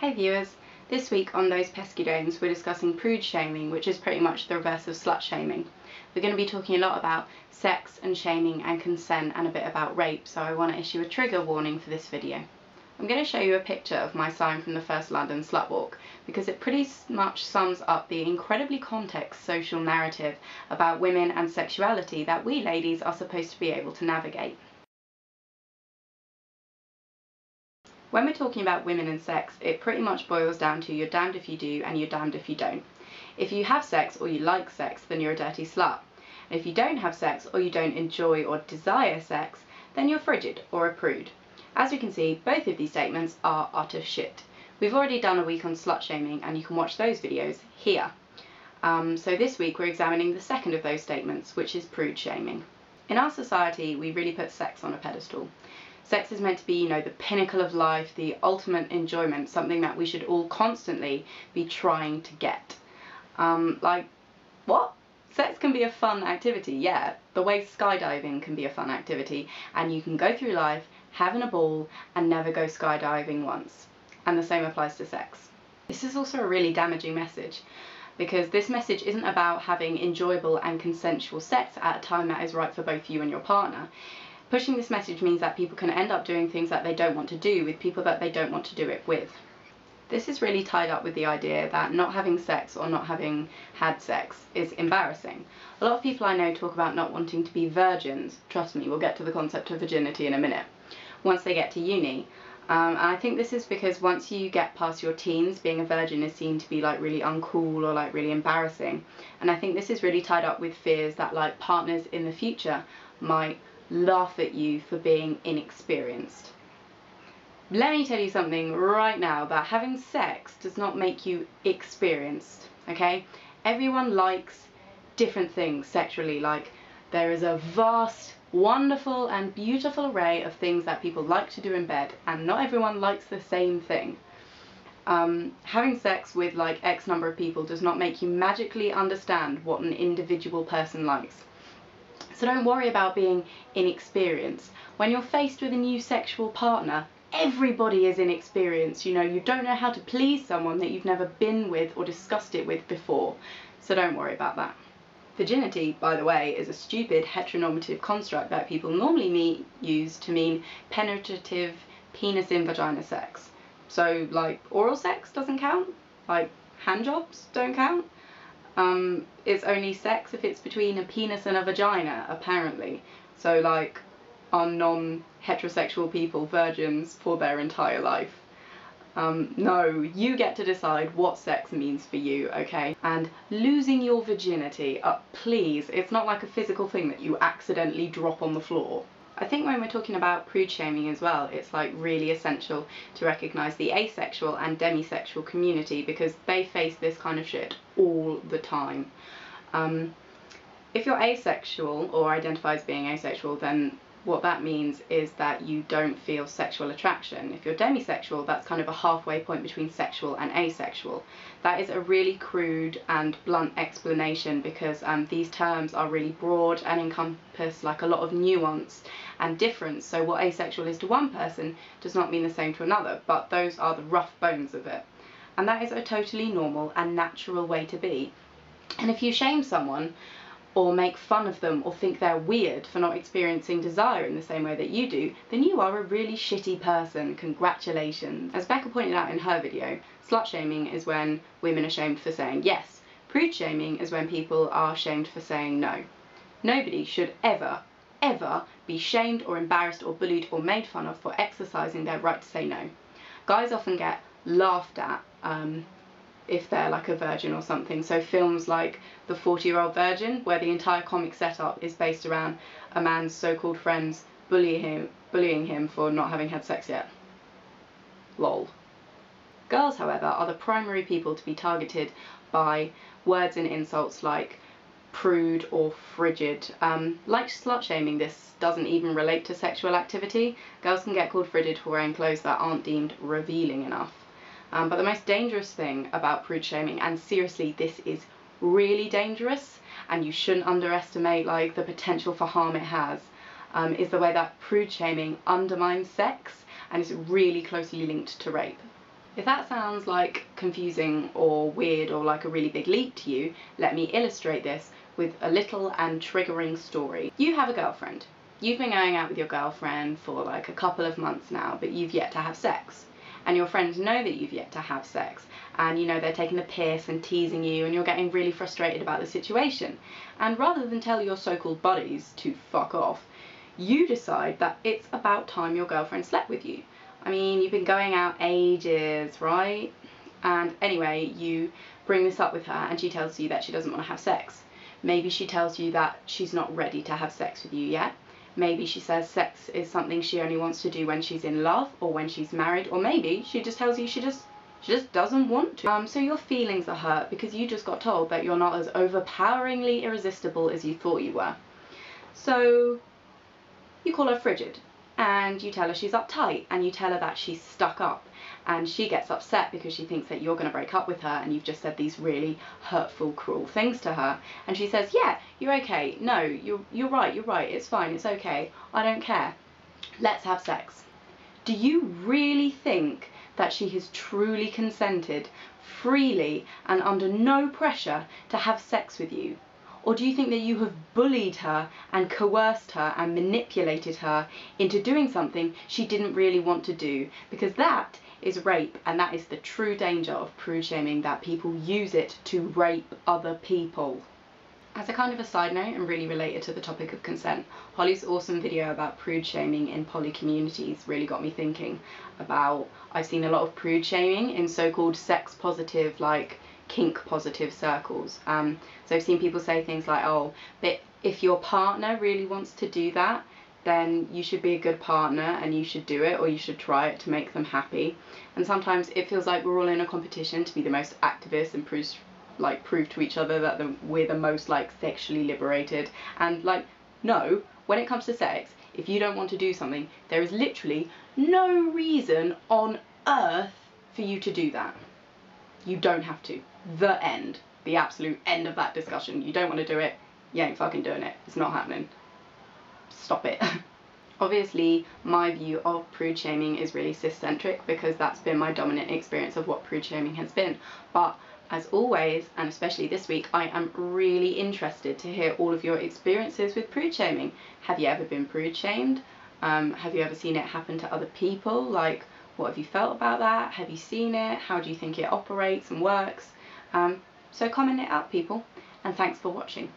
Hey viewers, this week on Those Pesky Dames we're discussing prude shaming, which is pretty much the reverse of slut shaming. We're going to be talking a lot about sex and shaming and consent and a bit about rape, so I want to issue a trigger warning for this video. I'm going to show you a picture of my sign from the first London Slut Walk because it pretty much sums up the incredibly complex social narrative about women and sexuality that we ladies are supposed to be able to navigate. When we're talking about women and sex, it pretty much boils down to you're damned if you do and you're damned if you don't. If you have sex or you like sex, then you're a dirty slut. And if you don't have sex or you don't enjoy or desire sex, then you're frigid or a prude. As we can see, both of these statements are utter shit. We've already done a week on slut shaming and you can watch those videos here. Um, so this week we're examining the second of those statements, which is prude shaming. In our society, we really put sex on a pedestal. Sex is meant to be, you know, the pinnacle of life, the ultimate enjoyment, something that we should all constantly be trying to get. Um, like, what? Sex can be a fun activity, yeah. The way skydiving can be a fun activity, and you can go through life having a ball and never go skydiving once. And the same applies to sex. This is also a really damaging message because this message isn't about having enjoyable and consensual sex at a time that is right for both you and your partner. Pushing this message means that people can end up doing things that they don't want to do with people that they don't want to do it with. This is really tied up with the idea that not having sex or not having had sex is embarrassing. A lot of people I know talk about not wanting to be virgins. Trust me, we'll get to the concept of virginity in a minute. Once they get to uni. Um, and I think this is because once you get past your teens, being a virgin is seen to be like really uncool or like really embarrassing. And I think this is really tied up with fears that like partners in the future might laugh at you for being inexperienced. Let me tell you something right now that having sex does not make you experienced, okay? Everyone likes different things sexually, like there is a vast, wonderful and beautiful array of things that people like to do in bed and not everyone likes the same thing. Um, having sex with like X number of people does not make you magically understand what an individual person likes. So don't worry about being inexperienced. When you're faced with a new sexual partner, everybody is inexperienced. You know, you don't know how to please someone that you've never been with or discussed it with before. So don't worry about that. Virginity, by the way, is a stupid heteronormative construct that people normally use to mean penetrative penis in vagina sex. So, like, oral sex doesn't count? Like, hand jobs don't count? Um, it's only sex if it's between a penis and a vagina, apparently. So, like, are non heterosexual people virgins for their entire life? Um, no, you get to decide what sex means for you, okay? And losing your virginity, uh, please, it's not like a physical thing that you accidentally drop on the floor. I think when we're talking about prude shaming as well, it's like really essential to recognise the asexual and demisexual community because they face this kind of shit all the time. Um, if you're asexual or identify as being asexual, then what that means is that you don't feel sexual attraction. If you're demisexual, that's kind of a halfway point between sexual and asexual. That is a really crude and blunt explanation because um, these terms are really broad and encompass like a lot of nuance and difference. So what asexual is to one person does not mean the same to another, but those are the rough bones of it. And that is a totally normal and natural way to be. And if you shame someone or make fun of them or think they're weird for not experiencing desire in the same way that you do, then you are a really shitty person. Congratulations. As Becca pointed out in her video, slut shaming is when women are shamed for saying yes. Prude shaming is when people are shamed for saying no. Nobody should ever, ever be shamed or embarrassed or bullied or made fun of for exercising their right to say no. Guys often get laughed at um, if they're like a virgin or something. So films like The 40 Year Old Virgin, where the entire comic setup is based around a man's so-called friends bullying him, bullying him for not having had sex yet. Lol. Girls, however, are the primary people to be targeted by words and insults like prude or frigid. Um, like slut shaming, this doesn't even relate to sexual activity. Girls can get called frigid for wearing clothes that aren't deemed revealing enough. Um, but the most dangerous thing about prude shaming, and seriously, this is really dangerous, and you shouldn't underestimate like the potential for harm it has, um, is the way that prude shaming undermines sex and is really closely linked to rape. If that sounds like confusing or weird or like a really big leap to you, let me illustrate this with a little and triggering story. You have a girlfriend. You've been going out with your girlfriend for like a couple of months now, but you've yet to have sex. And your friends know that you've yet to have sex, and you know they're taking the piss and teasing you, and you're getting really frustrated about the situation. And rather than tell your so called buddies to fuck off, you decide that it's about time your girlfriend slept with you. I mean, you've been going out ages, right? And anyway, you bring this up with her, and she tells you that she doesn't want to have sex. Maybe she tells you that she's not ready to have sex with you yet. Maybe she says sex is something she only wants to do when she's in love or when she's married, or maybe she just tells you she just she just doesn't want to. Um, so your feelings are hurt because you just got told that you're not as overpoweringly irresistible as you thought you were. So you call her frigid and you tell her she's uptight and you tell her that she's stuck up and she gets upset because she thinks that you're going to break up with her and you've just said these really hurtful cruel things to her. And she says yeah you're okay. No you're you're right you're right. It's fine. It's okay. I don't care. Let's have sex. Do you really think that she has truly consented freely and under no pressure to have sex with you or do you think that you have bullied her and coerced her and manipulated her into doing something she didn't really want to do? Because that is rape, and that is the true danger of prude shaming that people use it to rape other people. As a kind of a side note and really related to the topic of consent, Holly's awesome video about prude shaming in poly communities really got me thinking about I've seen a lot of prude shaming in so-called sex positive like kink positive circles. Um, so I've seen people say things like, oh, but if your partner really wants to do that, then you should be a good partner and you should do it or you should try it to make them happy. And sometimes it feels like we're all in a competition to be the most activist and prove like prove to each other that the, we're the most like sexually liberated. And like no, when it comes to sex, if you don't want to do something, there is literally no reason on earth for you to do that. You don't have to. The end. The absolute end of that discussion. You don't want to do it, you ain't fucking doing it. It's not happening. Stop it. Obviously, my view of prude shaming is really cis-centric because that's been my dominant experience of what prude shaming has been. But as always, and especially this week, I am really interested to hear all of your experiences with prude shaming. Have you ever been prude shamed? Um, have you ever seen it happen to other people? Like, what have you felt about that? Have you seen it? How do you think it operates and works? Um, so comment it out, people, and thanks for watching.